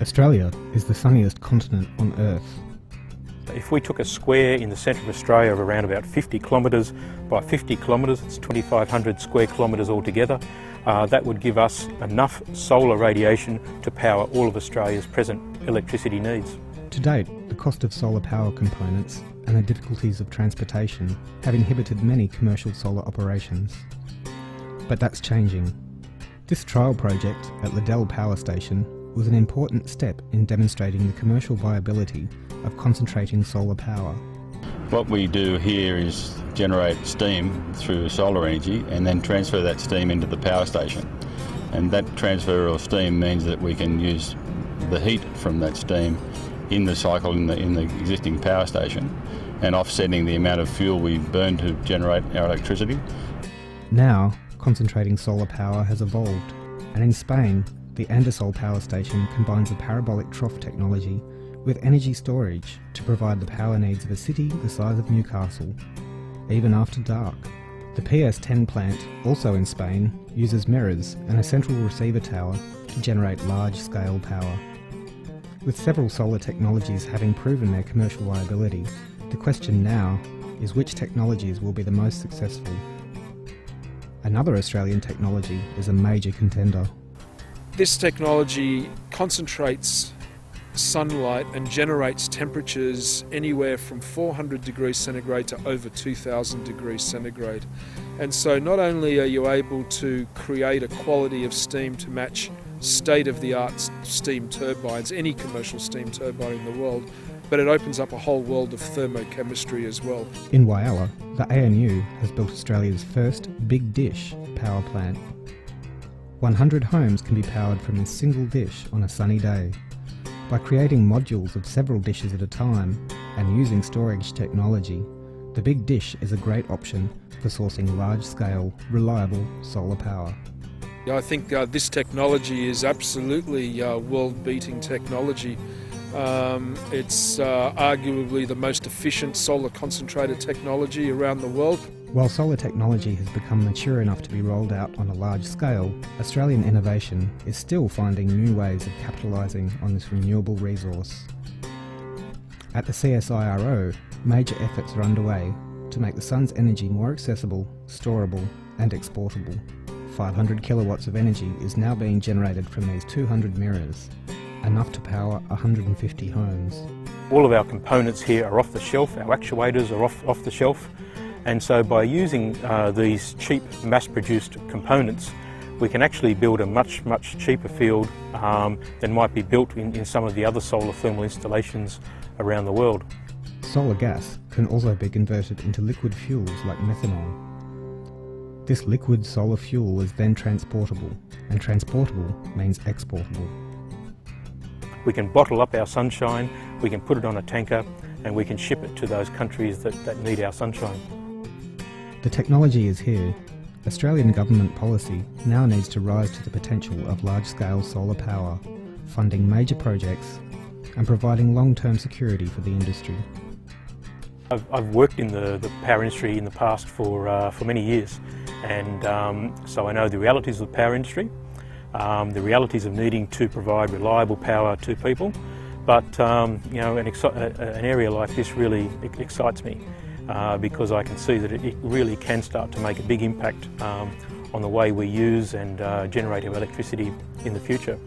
Australia is the sunniest continent on Earth. If we took a square in the centre of Australia of around about 50 kilometres by 50 kilometres, it's 2,500 square kilometres altogether, uh, that would give us enough solar radiation to power all of Australia's present electricity needs. To date, the cost of solar power components and the difficulties of transportation have inhibited many commercial solar operations. But that's changing. This trial project at Liddell Power Station was an important step in demonstrating the commercial viability of concentrating solar power. What we do here is generate steam through solar energy and then transfer that steam into the power station. And that transfer of steam means that we can use the heat from that steam in the cycle in the, in the existing power station and offsetting the amount of fuel we burn to generate our electricity. Now, concentrating solar power has evolved, and in Spain, the Andasol power station combines a parabolic trough technology with energy storage to provide the power needs of a city the size of Newcastle, even after dark. The PS10 plant, also in Spain, uses mirrors and a central receiver tower to generate large-scale power. With several solar technologies having proven their commercial viability, the question now is which technologies will be the most successful. Another Australian technology is a major contender. This technology concentrates sunlight and generates temperatures anywhere from 400 degrees centigrade to over 2000 degrees centigrade. And so not only are you able to create a quality of steam to match state of the art steam turbines, any commercial steam turbine in the world, but it opens up a whole world of thermochemistry as well. In Whyalla, the ANU has built Australia's first big dish power plant. 100 homes can be powered from a single dish on a sunny day. By creating modules of several dishes at a time and using storage technology, the Big Dish is a great option for sourcing large-scale, reliable solar power. I think uh, this technology is absolutely uh, world-beating technology. Um, it's uh, arguably the most efficient solar concentrator technology around the world. While solar technology has become mature enough to be rolled out on a large scale, Australian innovation is still finding new ways of capitalising on this renewable resource. At the CSIRO, major efforts are underway to make the sun's energy more accessible, storable and exportable. 500 kilowatts of energy is now being generated from these 200 mirrors, enough to power 150 homes. All of our components here are off the shelf, our actuators are off, off the shelf, and so by using uh, these cheap mass-produced components, we can actually build a much, much cheaper field um, than might be built in, in some of the other solar thermal installations around the world. Solar gas can also be converted into liquid fuels like methanol. This liquid solar fuel is then transportable, and transportable means exportable. We can bottle up our sunshine, we can put it on a tanker, and we can ship it to those countries that, that need our sunshine. The technology is here. Australian government policy now needs to rise to the potential of large-scale solar power, funding major projects and providing long-term security for the industry. I've, I've, worked in the, the power industry in the past for, uh, for many years and um, so I know the realities of the power industry, um, the realities of needing to provide reliable power to people but um, you know an, an, area like this really excites me uh, because I can see that it, it, really can start to make a big impact um, on the way we use and uh, generate our electricity in the future.